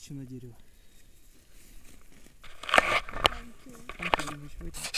чем на дерево. Thank you. Thank you